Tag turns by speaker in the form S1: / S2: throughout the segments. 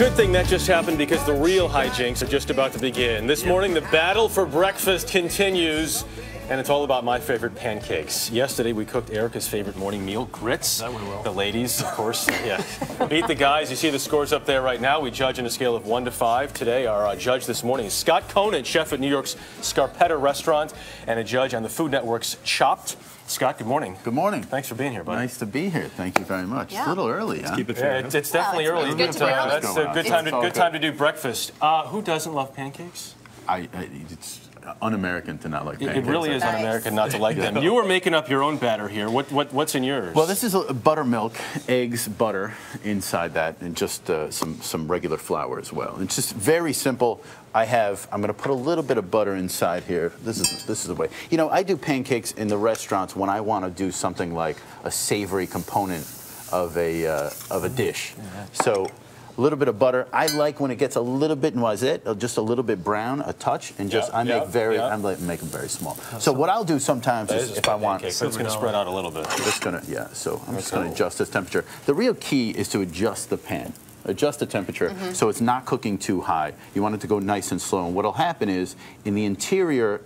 S1: good thing that just happened because the real hijinks are just about to begin. This morning, the battle for breakfast continues. And it's all about my favorite pancakes. Yesterday we cooked Erica's favorite morning meal, grits.
S2: That went well.
S1: The ladies, of course, yeah. Beat the guys. You see the scores up there right now. We judge on a scale of one to five. Today, our uh, judge this morning is Scott Conant, chef at New York's Scarpetta Restaurant, and a judge on the Food Network's Chopped. Scott, good morning.
S3: Good morning.
S1: Thanks for being here, buddy.
S3: Nice to be here. Thank you very much.
S4: Yeah.
S3: It's a little early, huh?
S2: Keep it
S1: Yeah, it's, it's definitely
S4: it's-
S1: early.
S4: it's good to
S1: Uh. That's a good time to good
S3: good.
S1: time to do breakfast. Uh, who doesn't love pancakes?
S3: I, I, it's un-American to not like
S1: It,
S3: pancakes.
S1: it really is
S4: Nice.
S1: un-American not to like them. You were making up your own batter here. What, what what's in yours?
S3: Well, this is a buttermilk, eggs, butter inside that, and just uh, some some regular flour as well. It's just very simple. I have. I'm going to put a little bit of butter inside here. This is this is the way. You know, I do pancakes in the restaurants when I want to do something like a savory component of a uh, of a dish. So. A little bit of butter. I like when it gets a little bit noisette, or just a little bit brown, a touch, and just
S1: Yeah,
S3: I make
S1: yeah,
S3: very,
S1: yeah.
S3: I like make them very small. So what I'll do sometimes
S1: That
S3: is
S1: is
S3: if I want,
S1: pancake, but it's going to spread out a little bit.
S3: just gonna, yeah, so I'm just gonna adjust this temperature. The real key is to adjust the pan. Adjust the temperature mm-hmm. so it's not cooking too high. You want it to go nice and slow. And what'll happen is in the interior,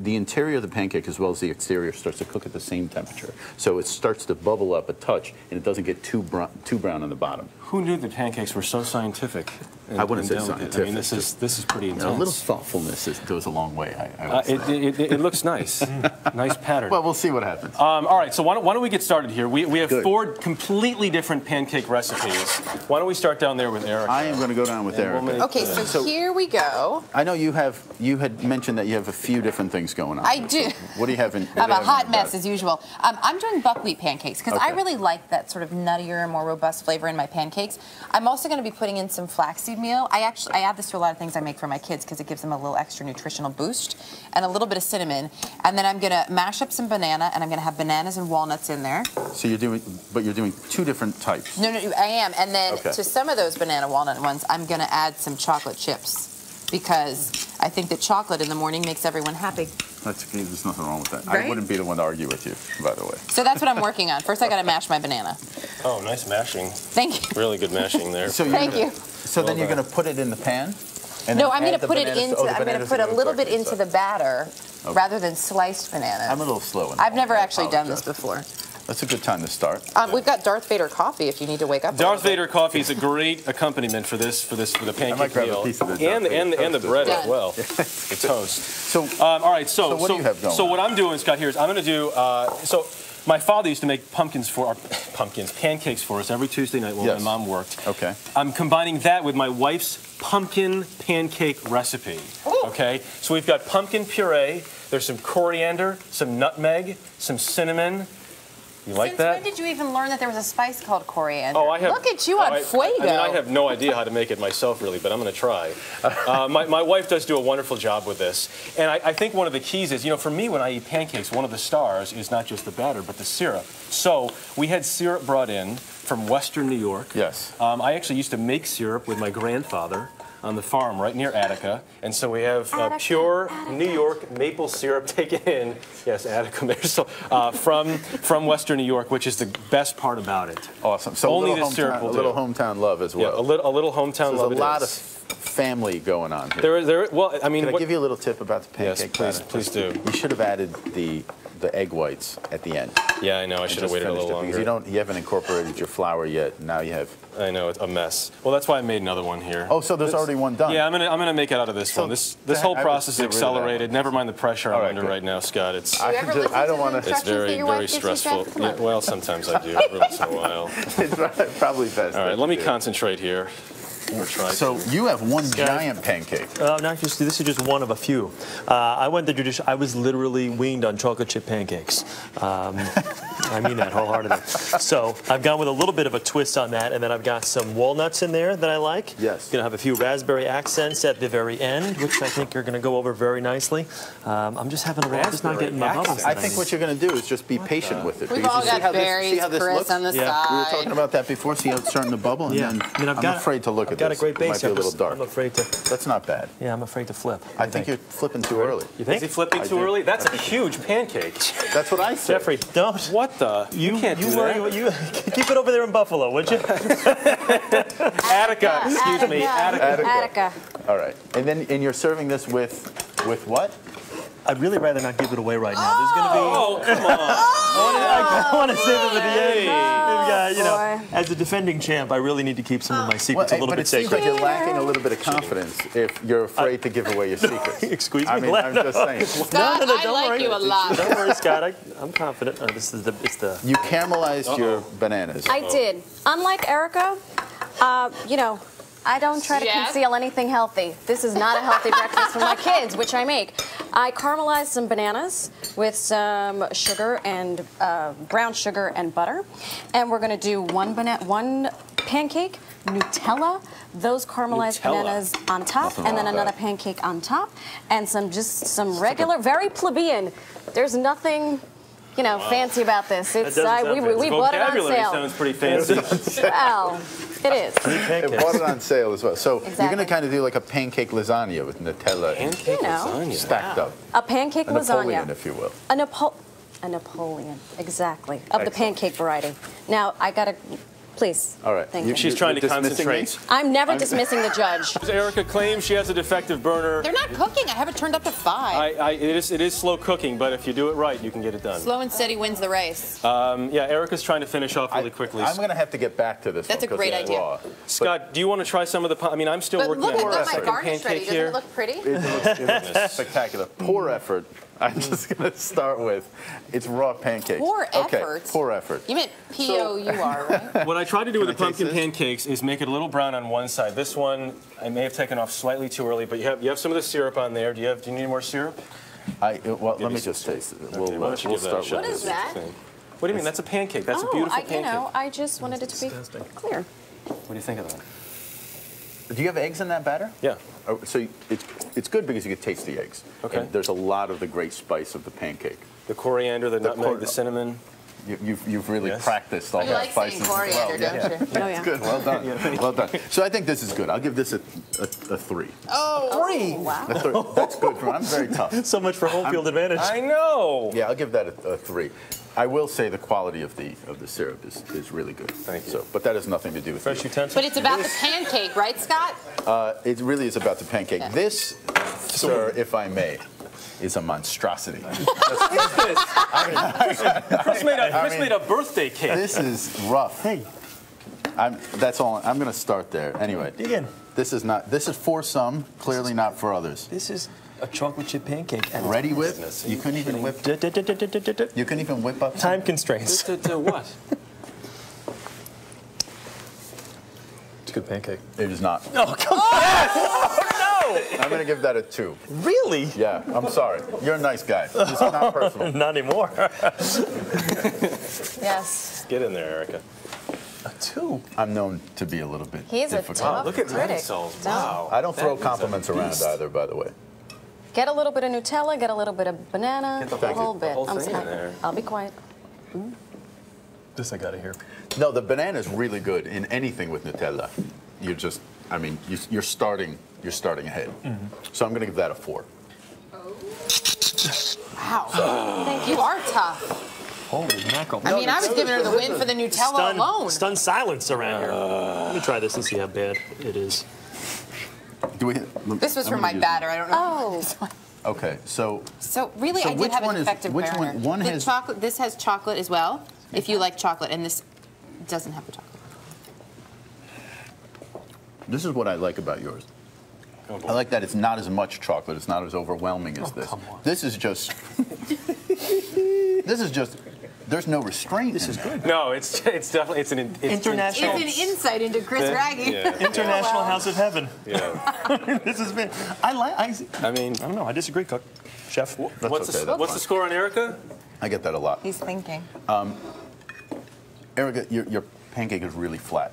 S3: the interior of the pancake as well as the exterior starts to cook at the same temperature. So it starts to bubble up a touch and it doesn't get too brown, too brown on the bottom.
S1: Who knew that pancakes were so scientific? And-
S3: I wouldn't
S1: and
S3: say
S1: delicate? I
S3: scientific,
S1: mean, this is this is pretty
S3: You
S1: intense.
S3: know, a little thoughtfulness is, goes a long way. I, I would
S1: Uh,
S3: say.
S1: it, it, it, it looks nice. nice pattern.
S3: well, we'll see what happens.
S1: Um, all right, so why don't, why don't we get started here? We, we have
S3: Good.
S1: four completely different pancake recipes. Why don't we start down there with Eric?
S3: I am going to go down with
S1: Eric. we'll
S4: Okay, so,
S3: So-
S4: here we go.
S3: I know you have. You had mentioned that you have a few different things going on.
S4: I do.
S3: What do you have in?
S4: I'm a
S3: you have in
S4: hot mess as usual. Um, I'm doing buckwheat pancakes because I really like that sort of nuttier, more robust flavor in my pancakes. I'm also going to be putting in some flaxseed meal. I actually I add this to a lot of things I make for my kids because it gives them a little extra nutritional boost, and a little bit of cinnamon. And then I'm going to mash up some banana, and I'm going to have bananas and walnuts in there.
S3: So you're doing, but you're doing two different types.
S4: No, no, I am. And then
S3: Okay.
S4: to some of those banana walnut ones, I'm going to add some chocolate chips because I think that chocolate in the morning makes everyone happy.
S3: That's okay. There's nothing wrong with that. I wouldn't be the one to argue with you, by the way.
S4: So that's what I'm working on. First, I got to mash my banana.
S1: oh, nice mashing.
S4: Thank you.
S1: Really good mashing there.
S3: So you're
S4: Thank
S3: gonna-
S4: you.
S3: So then
S1: Well
S3: you're going to put it in the pan. And
S4: No, I'm going to put it
S3: bananas-
S4: into.
S3: oh,
S4: I'm going to put a little bit into the batter
S3: Okay.
S4: rather than sliced bananas.
S3: I'm a little slow. in
S4: I've never actually done this before.
S3: That's a good time to start.
S4: Um, we've got Darth Vader coffee if you need to wake up. a
S1: Darth
S4: bit.
S1: Vader coffee is a great accompaniment for this for this for the pancake
S3: might grab a
S1: meal
S3: piece of the
S1: and the, and the, and the bread
S4: as
S1: as
S4: well.
S1: well. the toast.
S3: So
S1: Um, all right, so
S3: So what do you have going
S1: so what I'm doing, Scott, here is I'm going to do. Uh, so my father used to make pumpkins for our pumpkins, pancakes for us every Tuesday night when
S3: Yes.
S1: my mom worked.
S3: Okay.
S1: I'm combining that with my wife's pumpkin pancake recipe. Okay, so we've got pumpkin puree. There's some coriander, some nutmeg, some cinnamon. You like
S4: Since
S1: that?
S4: when did you even learn that there was a spice called coriander?
S1: Oh, I have.
S4: Look at you
S1: oh,
S4: on
S1: I,
S4: Fuego.
S1: I mean, I have no idea how to make it myself, really, but I'm going to try. Uh, my, my wife does do a wonderful job with this, and I, I think one of the keys is, you know, for me, when I eat pancakes, one of the stars is not just the batter, but the syrup. So we had syrup brought in from Western New York.
S3: Yes.
S1: Um, I actually used to make syrup with my grandfather on the farm right near Attica, and so we have uh,
S4: Attica,
S1: pure
S4: Attica.
S1: New York maple syrup taken in. Yes, Attica, Mayor. So uh, from from Western New York, which is the best part about it.
S3: awesome. So
S1: Only
S3: a
S1: the syrup
S3: hometown,
S1: will
S3: a little hometown love as well.
S1: Yeah,
S3: well.
S1: a little, a little hometown
S3: So
S1: love.
S3: there's a lot of family going on here.
S1: There, there. Well, I mean,
S3: Can I
S1: what-
S3: give you a little tip about the pancake?
S1: Yes,
S3: pancake
S1: please-
S3: batter?
S1: please do.
S3: You should have added the the egg whites at the end.
S1: yeah, I know. I should have waited a little
S3: it, because
S1: longer.
S3: You don't. You haven't incorporated your flour yet. Now you have.
S1: I know it's a mess. Well, that's why I made another one here.
S3: Oh, so there's already one done.
S1: Yeah, I'm gonna I'm gonna make it out of this
S3: So
S1: one. This this
S3: I-
S1: whole
S3: I
S1: process is
S3: get rid of that
S1: accelerated. Never mind the pressure
S3: All
S1: I'm
S3: right,
S1: under
S3: good.
S1: right now, Scott. It's
S3: I
S4: you
S3: can
S4: ever
S3: just-
S4: listen
S3: I don't wanna-
S1: it's very very
S4: wife gives you, Jeff?
S1: stressful. Yeah, well, sometimes I do every once in a while.
S3: it's probably best.
S1: All right, let me concentrate here. Or try.
S3: So you have one giant pancake.
S2: Uh, not just this is just one of a few. Uh, I went the tradition. I was literally weaned on chocolate chip pancakes. Um, I mean that wholeheartedly. So I've gone with a little bit of a twist on that, and then I've got some walnuts in there that I like.
S3: Yes.
S2: Gonna have a few raspberry accents at the very end, which I think are gonna go over very nicely. Um, I'm just having a I'm just not
S1: Raspberry
S2: getting my bubbles.
S3: I think what you're going to do is just be patient with it.
S4: We've all
S3: you see
S4: got
S3: how this-
S4: berries,
S3: see how this
S4: Chris,
S3: looks?
S4: on the
S2: Yeah.
S4: side.
S3: We were talking about that before. See how it's starting to bubble, and
S2: Yeah.
S3: then
S2: I mean, I've
S3: I'm
S2: got-
S3: afraid to look at
S2: got a
S3: this.
S2: great
S3: It might be a little dark.
S2: I'm afraid to.
S3: That's not bad.
S2: Yeah, I'm afraid to flip.
S3: I think you're flipping too early.
S2: You think?
S1: Is
S2: think?
S1: he flipping
S3: I
S1: too
S3: do.
S1: early? That's a huge pancake.
S3: That's what I said.
S2: Jeffrey, don't.
S1: What the? You, can't
S2: you
S1: do
S2: worry.
S1: that.
S2: You keep it over there in Buffalo, would you?
S1: Attica, excuse me, Attica.
S3: Attica.
S4: Attica.
S3: All right, and then and you're serving this with with what?
S2: I'd really rather not give it away right now. There's going to be.
S1: Oh, come on.
S2: I want to save it for the end.
S1: Hey.
S2: We've got, you know, as a defending champ, I really need to keep some of my secrets
S3: hey,
S2: a little
S3: but
S2: bit
S3: it seems
S2: sacred.
S3: like you're lacking a little bit of confidence if you're afraid to give away your secrets.
S2: Excuse
S3: I
S2: me,
S3: mean,
S2: Glenn,
S3: I'm just saying.
S4: Scott, I
S2: don't
S4: like
S2: worry.
S4: you a lot.
S2: Don't worry, Scott. I, I'm confident. Oh, this is the. It's the.
S3: You caramelized your bananas.
S5: I did. Unlike Erica, uh, you know, I don't try to
S4: Yeah?
S5: conceal anything healthy. This is not a healthy breakfast for my kids, which I make. I caramelized some bananas with some sugar and uh, brown sugar and butter, and we're going to do one banana, one pancake, Nutella, those caramelized
S1: Nutella.
S5: bananas on top,
S3: Nothing
S5: and then another
S3: that.
S5: pancake on top, and some just some regular, very plebeian. There's nothing. You know, fancy about this. It's I,
S2: sound
S5: we, we bought it on sale.
S1: sounds pretty fancy.
S5: Well, it is.
S3: It bought it on sale as well. So you're going to kind of do like a pancake lasagna with Nutella and
S1: Pancake
S5: You know.
S1: lasagna.
S3: stacked up.
S5: A pancake
S3: A Napoleon,
S5: lasagna.
S3: if you will.
S5: A Napo- a Napoleon, exactly, of the pancake variety. Now, I gotta, please.
S3: All right.
S5: Thank
S3: You-
S5: you.
S1: She's trying to
S3: dismissing me?
S1: concentrate.
S5: I'm never
S3: I'm-
S5: dismissing the judge.
S1: Erica claims she has a defective burner.
S4: They're not cooking. I have it turned up to five.
S1: I, I, it, is, it is slow cooking, but if you do it right, you can get it done.
S4: Slow and steady wins the race.
S1: Um, yeah, Erica's trying to finish off really quickly.
S3: I'm going to have to get back to this
S4: That's
S3: one
S4: a
S3: 'cause
S4: great idea.
S3: raw. But
S1: Scott, do you want to try some of the? pa- I mean, I'm still
S4: but
S1: working
S4: look,
S1: on
S4: I got my
S1: second
S4: garnish
S1: pancake
S4: ready. Doesn't it look pretty?
S3: It looks, it looks spectacular. Poor effort. I'm just going to start with it's raw pancakes.
S4: Poor
S3: okay,
S4: effort.
S3: Poor effort.
S4: You meant P O U R, right?
S1: What I tried to do with the
S3: I taste
S1: pumpkin
S3: this?
S1: pancakes is make it a little brown on one side. This one I may have taken off slightly too early, but you have you have some of the syrup on there. Do you have? Do you need more syrup?
S3: I, well, let me
S1: some
S3: just taste it. We'll,
S1: Okay,
S3: uh, we'll
S1: give that a
S3: start
S1: shot?
S3: with
S5: What is
S3: this.
S5: that?
S1: What do you mean? That's a pancake. That's a
S5: oh,
S1: beautiful
S5: I,
S1: pancake.
S5: you know, I just wanted it to be clear.
S1: What do you think of that?
S3: Do you have eggs in that batter?
S1: Yeah.
S3: Oh, so it's, it's good because you can taste the eggs.
S1: Okay.
S3: And there's a lot of the great spice of the pancake.
S1: The coriander, the, nutmeg,
S3: cor-
S1: the cinnamon.
S3: You, you've, you've really
S1: Yes.
S3: practiced all
S4: You
S3: the
S4: like saying
S3: spices. as well. Yeah.
S4: don't you?
S5: Oh, yeah.
S3: Good. Well done. well done. So I think this is good. I'll give this a, a, a three.
S4: Oh,
S5: Three. Wow.
S3: A three. That's good for I'm very tough.
S2: So much for home field advantage.
S1: I know.
S3: Yeah, I'll give that a, a three. I will say the quality of the of the syrup is, is really good.
S1: Thank you.
S3: So, but that has nothing to do with
S2: Fresh
S3: you.
S2: utensils.
S4: but it's about the pancake, right, Scott?
S3: Uh, it really is about the pancake.
S4: Yeah.
S3: This, sir, if I may, is a monstrosity.
S1: Chris made a, Chris
S3: mean-
S1: made a birthday cake.
S3: this is rough.
S2: Hey,
S3: I'm, that's all. I'm going to start there. Anyway,
S2: dig in.
S3: this is not. This is for some, clearly not for others.
S2: This is a chocolate chip pancake. And
S3: Ready whip? You couldn't even whip.
S2: Du- du- du-.
S3: You couldn't even whip up.
S2: Time constraints.
S1: To, to what?
S2: It's a good pancake.
S3: It is not.
S2: Oh, come on.
S3: I'm going to give that a two.
S2: Really?
S3: Yeah, I'm sorry. You're a nice guy. This is not personal.
S2: Not anymore.
S5: Yes.
S1: Get in there, Erica.
S2: a two.
S3: I'm known to be a little bit
S5: He's a
S3: difficult.
S5: tough
S1: Look at
S5: critic.
S1: pencils.
S5: Don't-
S1: Wow.
S3: I don't throw
S1: That is a
S3: compliments around either, by the way.
S5: Get a little bit of Nutella, get a little bit of banana,
S1: Get the
S5: a
S3: whole-
S5: whole
S1: the
S5: bit.
S1: whole
S5: I'm
S1: thing in
S5: sorry.
S1: there.
S5: I'll be quiet. Mm.
S2: This I gotta hear.
S3: No, the banana is really good in anything with Nutella. You just, I mean, you, you're starting, you're starting ahead. Mm-hmm. So I'm going to give that a four. Oh.
S4: Wow. Thank You you are tough.
S2: Holy mackerel.
S4: I mean, I was giving her the win for the Nutella
S2: Stun,
S4: alone.
S2: stun silence around here. Let me try this and see how bad it is.
S3: Do we?
S4: This was
S3: I'm
S4: from my
S3: use-
S4: batter. I don't know.
S5: Oh,
S3: Okay, so
S4: So really,
S3: So
S4: I did have
S3: one
S4: a
S3: is-
S4: defective
S3: which
S4: burner.
S3: one- one
S4: the
S3: has-
S4: chocolate. This has chocolate as well. If you like chocolate, and this doesn't have the chocolate.
S3: this is what I like about yours.
S1: Oh.
S3: I like that it's not as much chocolate. It's not as overwhelming as oh, this.
S2: come on.
S3: This is just. this is just. There's no restraint. This is good.
S1: No, it's it's definitely it's an it's
S2: International.
S4: It's an insight into Chris Wragge.
S1: Yeah,
S2: International House of Heaven.
S1: yeah.
S2: this has been. I like. I,
S1: I mean,
S2: I don't know. I disagree, Cook. Chef.
S3: That's
S1: what's
S3: okay,
S1: the
S3: that's
S1: what's the score on Erica?
S3: I get that a lot.
S4: He's thinking.
S3: Um, Erica, your, your pancake is really flat.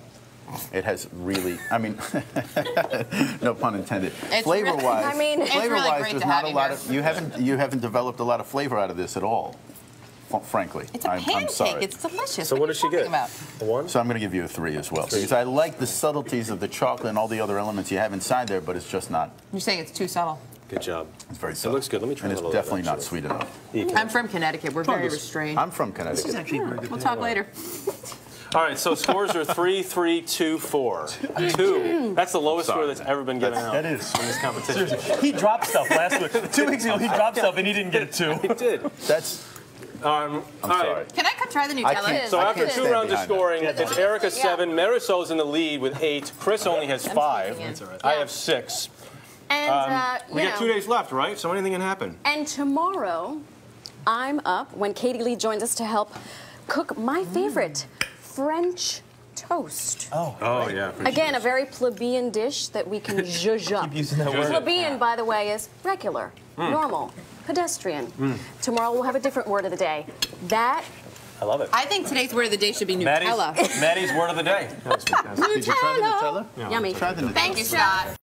S3: It has really, I mean, no pun intended.
S4: It's
S3: Flavor
S4: really-
S3: wise,
S5: I mean- It's
S3: flavor
S4: really
S3: wise,
S4: great
S3: there's
S4: to
S3: not
S4: have
S3: a lot
S4: here.
S3: of you haven't you haven't developed a lot of flavor out of this at all. f- frankly.
S4: It's a
S3: I'm, I'm
S4: pancake.
S3: sorry.
S4: It's delicious.
S1: So what
S4: are
S1: does she get?
S4: About?
S1: A one?
S3: So I'm going to give you a three as well because I like the subtleties of the chocolate and all the other elements you have inside there, but it's just not.
S4: You're saying it's too subtle.
S1: Good job.
S3: It's very subtle.
S1: It looks good. Let me try
S3: And
S1: a
S3: it's
S1: little of it,
S3: definitely not sweet enough.
S4: I'm from Connecticut. We're very restrained.
S3: I'm from Connecticut.
S4: We'll talk later.
S1: All right, so scores are three, three, two, four. Two. That's the lowest score that's ever been given out.
S2: That is.
S1: in this competition.
S2: He dropped stuff last week. Two weeks ago, he dropped stuff and he didn't get a two.
S1: He did.
S3: That's.
S1: Um,
S3: I'm
S1: all right.
S3: sorry.
S4: Can I come try the
S3: I
S4: Nutella?
S1: So
S3: I
S1: after two rounds of
S3: behind that.
S1: scoring, it's Erica
S5: Yeah.
S1: seven, Marisol's in the lead with eight, Chris only has five.
S4: sneaking in. That's all right.
S1: I have six.
S5: And uh,
S1: We got two days left, right? So anything can happen.
S5: And tomorrow, I'm up when Katie Lee joins us to help cook my favorite French toast.
S1: Oh oh, yeah.
S5: Again, a very plebeian dish that we can zhuzh up.
S2: using that word.
S5: Plebeian, by the way, is regular, hmm. normal, pedestrian. Hmm. Tomorrow we'll have a different word of the day. That
S1: I love it.
S4: I think today's word of the day should be
S1: Maddie's,
S4: Nutella.
S1: Maddie's word of the day.
S3: Did you try the Nutella?
S5: Yummy.
S3: Try the Nutella.
S4: Thank you, Scott.